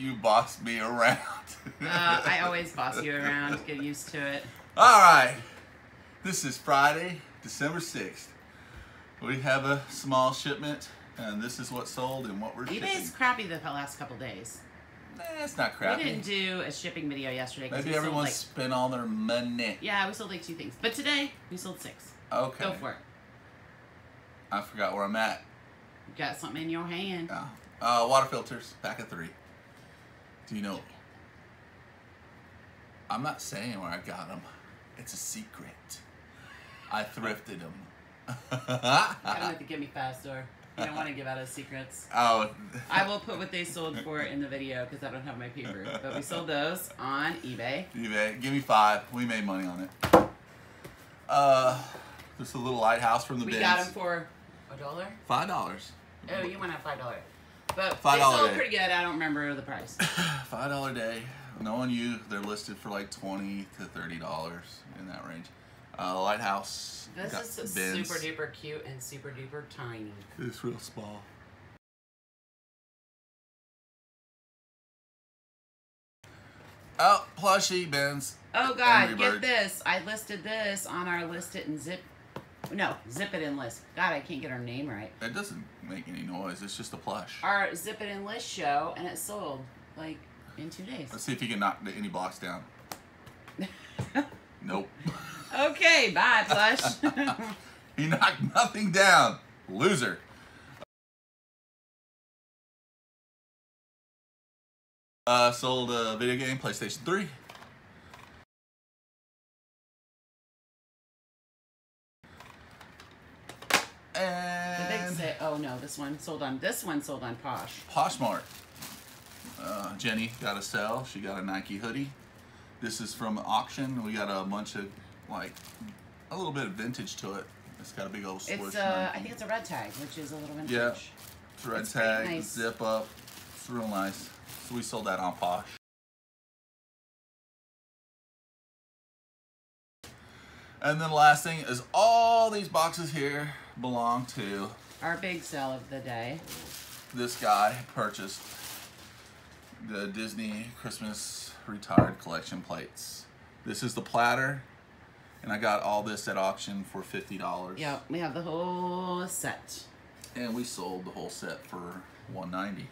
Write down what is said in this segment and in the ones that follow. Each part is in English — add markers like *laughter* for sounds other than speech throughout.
you boss me around. *laughs* Uh, I always boss you around. Get used to it. All right. This is Friday, December 6th. We have a small shipment, and this is what sold and what we're shipping. eBay's crappy the last couple days. Nah, it's not crappy. We didn't do a shipping video yesterday. Maybe everyone like, spent all their money. yeah, we sold like two things. But today, we sold six. Okay. Go for it. I forgot where I'm at. You got something in your hand. Uh, water filters, pack of three. Do you know? I'm not saying where I got them. It's a secret. I thrifted them. I don't have to give me fast door. I don't want to give out his secrets. *laughs* oh, I will put what they sold for in the video because I don't have my paper. But we sold those on eBay. eBay. Give me five. We made money on it. Uh, just a little lighthouse from the We bins. got them for a dollar. Five dollars. Oh, you went at five dollars. But Five they sold day. pretty good. I don't remember the price. *sighs* Five dollar a day. Knowing you, they're listed for like twenty to thirty dollars in that range. Uh, lighthouse. This is bins. super duper cute and super duper tiny. It's real small. Oh, plushie bins. Oh God, get this! I listed this on our list it and zip. No, zip it and list. God, I can't get her name right. It doesn't make any noise. It's just a plush. Our zip it and list show, and it sold like in two days. Let's see if you can knock any box down. *laughs* Nope. okay, bye, plush. *laughs* he knocked nothing down. Loser. Uh, sold a video game, PlayStation 3. Did they And say? Oh no, this one sold on. This one sold on Posh. Poshmark. Uh, Jenny got a sell. She got a Nike hoodie. This is from auction. We got a bunch of like a little bit of vintage to it. It's got a big old swoosh. It's uh, I think it's a red tag, which is a little vintage. Yeah. It's red it's tag, nice. zip up. It's real nice. So we sold that on Posh. And then the last thing is all these boxes here belong to Our big sale of the day. this guy purchased the Disney Christmas retired collection plates. This is the platter, and I got all this at auction for fifty dollars. Yep, we have the whole set. And we sold the whole set for one ninety.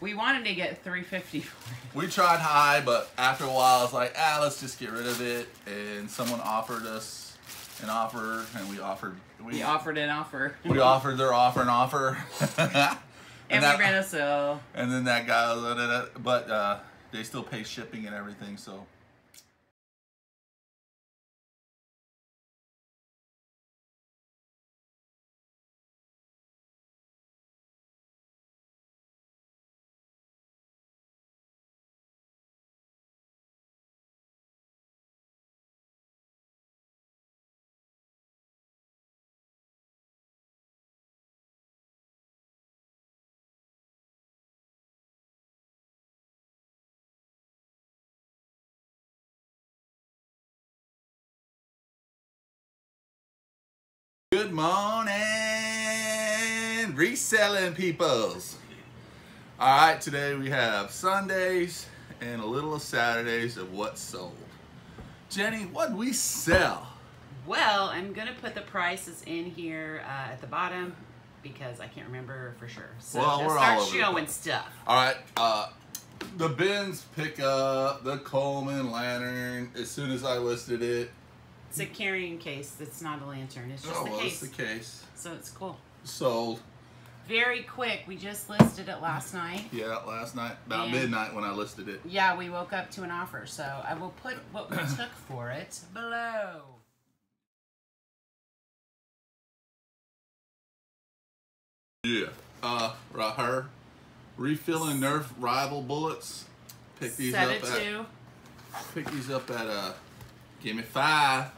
We wanted to get 350 for it. We tried high, but after a while, I was like, ah, let's just get rid of it. And someone offered us an offer, and we offered. We, We offered an offer. *laughs* We offered their offer and offer. *laughs* and that- we ran a sale. And then that guy, but uh, they still pay shipping and everything, so. Morning, reselling peoples. All right, today we have Sundays and a little of Saturdays of what sold. Jenny, what we sell? Well, I'm gonna put the prices in here uh, at the bottom because I can't remember for sure. So Well, we're start all showing stuff. All right, uh, the bins pick up the Coleman lantern as soon as I listed it. It's a carrying case. It's not a lantern. It's just oh, the well, case. it's the case. So it's cool. Sold. Very quick. We just listed it last night. Yeah, last night about And- midnight when I listed it. Yeah, we woke up to an offer. So I will put what we *coughs* took for it below. Yeah. Uh, right here. Refilling Nerf rival bullets. Pick these up. Set up it at to. pick these up at uh give me five.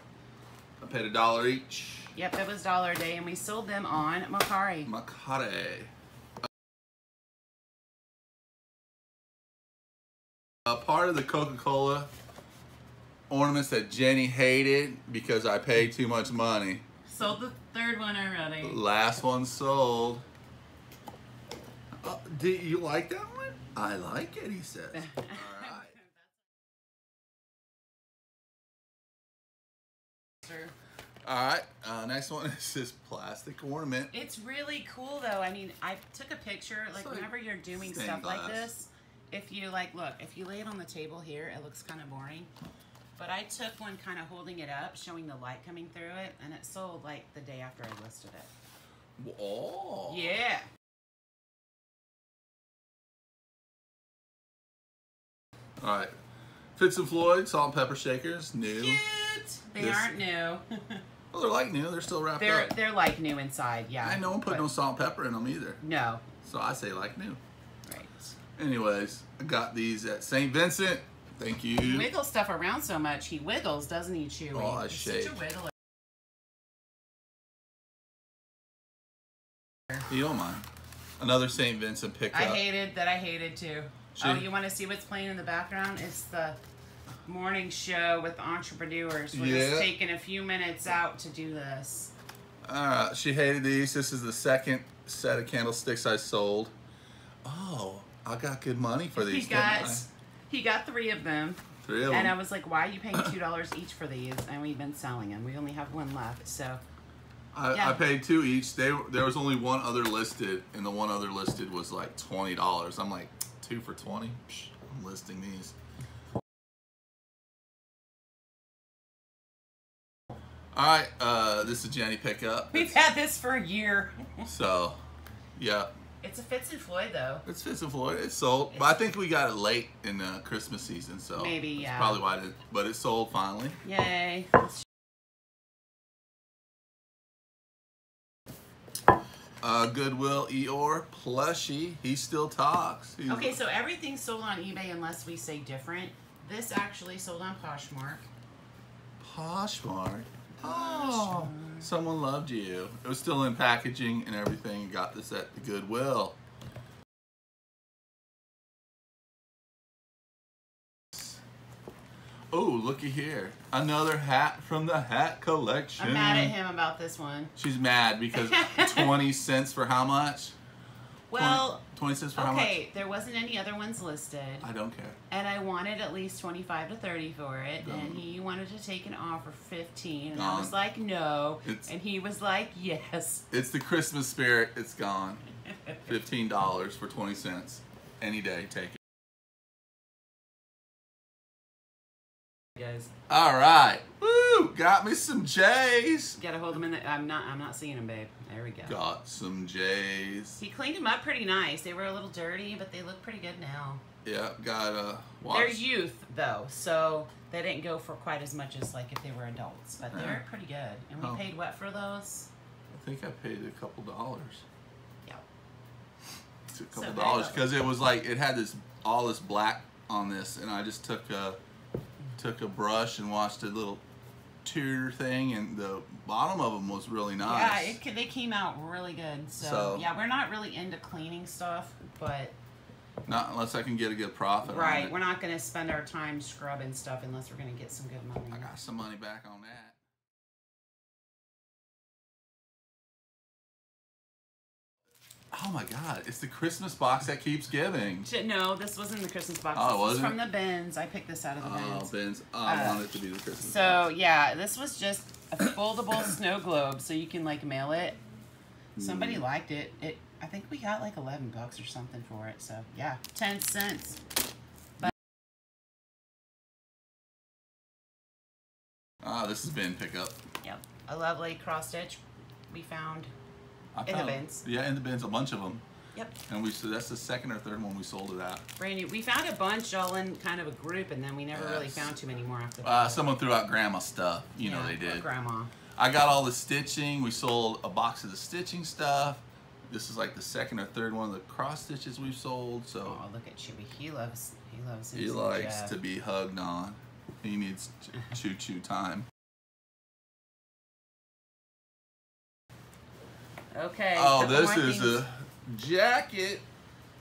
I paid a dollar each. Yep, it was dollar a day, and we sold them on Mercari. Mercari. A part of the Coca-Cola ornaments that Jenny hated because I paid too much money. Sold the third one already. Last one sold. Uh, do you like that one? I like it, he says. *laughs* All right. All right. Uh, next one *laughs* is this plastic ornament. It's really cool though. I mean, I took a picture. Like, like whenever you're doing stuff like this, if you like, look, if you lay it on the table here, it looks kind of boring. But I took one kind of holding it up, showing the light coming through it, and it sold like the day after I listed it. Oh. Yeah. All right. Fitz and Floyd salt and pepper shakers, new. Cute. They This- aren't new. *laughs* Well, they're like new. They're still wrapped they're up. they're like new inside. Yeah. I no one put but- no salt and pepper in them either. No. So I say like new. Right. Anyways, I got these at St. Vincent. Thank He you. wiggles stuff around so much. He wiggles, doesn't he, Chewy? Oh, I He's such a shake. wiggler. You don't mind. Another St. Vincent pickup. I hated that. I hated too. See? Oh, you want to see what's playing in the background? It's the morning show with entrepreneurs. We're Yeah. just taking a few minutes out to do this. Uh, she hated these. This is the second set of candlesticks I sold. Oh, I got good money for these. he got he got three of them, Three of and I was like, "Why are you paying two dollars each for these?" And we've been selling them. We only have one left, so I, yeah. I paid two each. They there was only one other listed, and the one other listed was like twenty dollars. I'm like two for twenty. Psh, I'm listing these. All right, uh, this is Jenny pickup. we've had this for a year. *laughs* So, yeah, It's a Fitz and Floyd though. it's Fitz and Floyd. It's sold, but I think we got it late in the Christmas season, so Maybe, that's yeah. probably why it. But it sold finally. Yay! Uh, Goodwill Eeyore plushie. He still talks. He's- Okay, so everything's sold on eBay unless we say different. This actually sold on Poshmark. Poshmark. Oh, someone loved you. It was still in packaging and everything. Got this at the Goodwill. Oh, looky here. Another hat from the hat collection. I'm mad at him about this one. She's mad because *laughs* 20 cents for how much? Well, 20 cents for how much? okay, there wasn't any other ones listed, I don't care. and I wanted at least 25 to 30 for it, Gone. and he wanted to take an offer 15, and I was like, no, It's- and he was like, yes. It's the Christmas spirit. It's gone. *laughs* $15 for 20 cents. Any day, take it. Guys, All right. Woo! Got me some J's. gotta hold them in the. I'm not. I'm not seeing them, babe. There we go. Got some J's. He cleaned them up pretty nice. They were a little dirty, but they look pretty good now. Yeah, got a watch. They're youth though, so they didn't go for quite as much as like if they were adults, but they're Yeah. pretty good. And we Oh. paid what for those? I think I paid a couple dollars. Yeah. It's a couple very dollars because it was like it had this all this black on this, and I just took a took a brush and washed a little tear thing, and the bottom of them was really nice. Yeah, it, they came out really good. So, So- yeah, we're not really into cleaning stuff, but Not unless I can get a good profit. on right, we're not gonna spend our time scrubbing stuff unless we're gonna get some good money. I got some money back on that. Oh my god, it's the Christmas box that keeps giving. No, this wasn't the Christmas box. Oh, this was from the bins. I picked this out of the Oh, bins. Oh, I Uh, want it to be the Christmas So box. yeah, this was just a foldable *coughs* snow globe, so you can like mail it. Somebody Mm. liked it. It I think we got like eleven bucks or something for it. So yeah, ten cents. Ah, this is bin pickup. Yep, a lovely cross stitch we found. I In the bins. Yeah, in the bins, a bunch of them. Yep, And we so that's the second or third one we sold it at. brand new. We found a bunch all in kind of a group, and then we never really found too many more after that. Uh, someone threw out grandma stuff. You know they did. Grandma. I got all the stitching. We sold a box of the stitching stuff. This is like the second or third one of the cross stitches we've sold. So Oh, look at Chewy. He loves. He loves. he likes to be hugged on. He needs choo choo time. Okay. Oh, this is things. a jacket.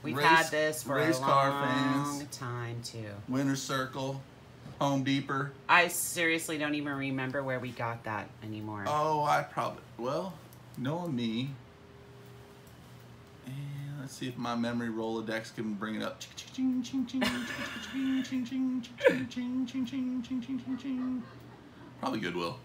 We've race- had this for race a car long fans. time too. Winter Circle, Home Beeper. I seriously don't even remember where we got that anymore. Oh, I probably well, knowing me. And Let's see if my memory Rolodex can bring it up. Probably Goodwill.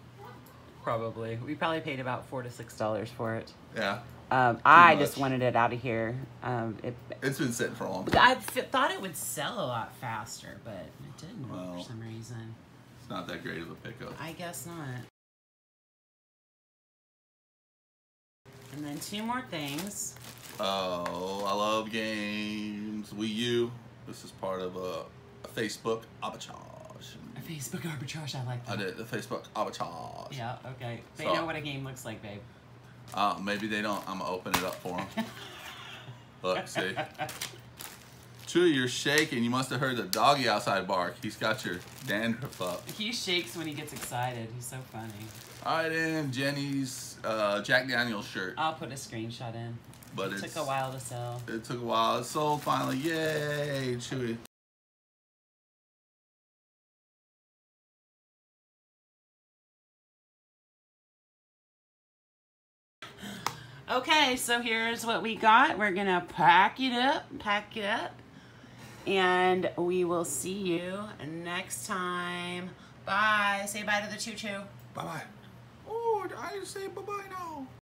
Probably. We probably paid about four to six dollars for it. Yeah. Um, I much. just wanted it out of here. Um, it, It's been sitting for a long time. I thought it would sell a lot faster, but it didn't Well. for some reason. It's not that great of a pickup. I guess not. And then two more things. Oh, I love games. Wii U. This is part of a, a Facebook arbitrage. A Facebook arbitrage, I like that. I did the Facebook arbitrage. Yeah, okay. They So- know what a game looks like, babe. Uh, maybe they don't. I'm gonna open it up for them. *laughs* Look, see. Chewy, you're shaking. You must have heard the doggy outside bark. He's got your dandruff up. He shakes when he gets excited. He's so funny. All right, and Jenny's uh, Jack Daniels shirt, I'll put a screenshot in. but it took a while to sell. It took a while. It sold finally. Yay, Chewy. Okay, so here's what we got. We're gonna pack it up, pack it up, and we will see you next time. Bye. Say bye to the choo choo. Bye bye. Oh, I say bye bye now.